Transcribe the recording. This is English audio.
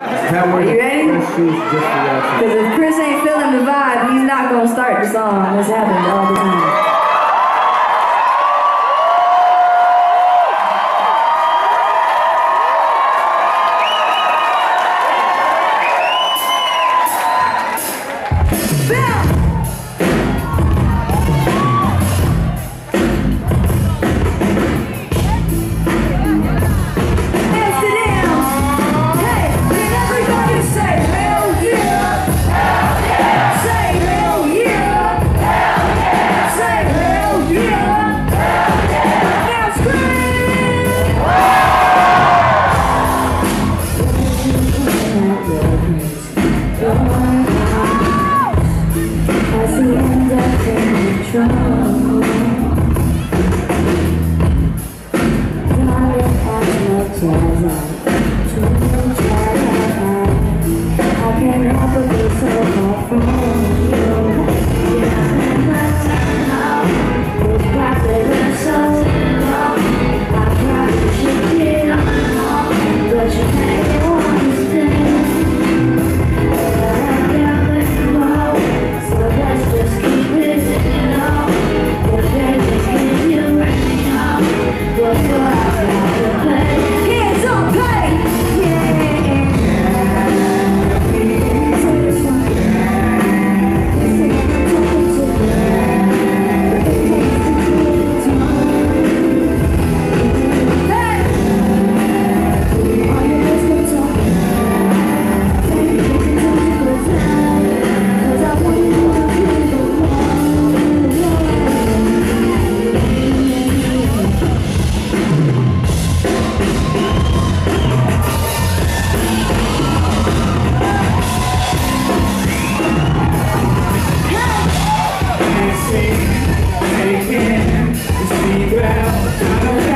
Are you ready? Because if Chris ain't feeling the vibe, he's not gonna start the song. This happens all the time. Scream. Taking the speed route,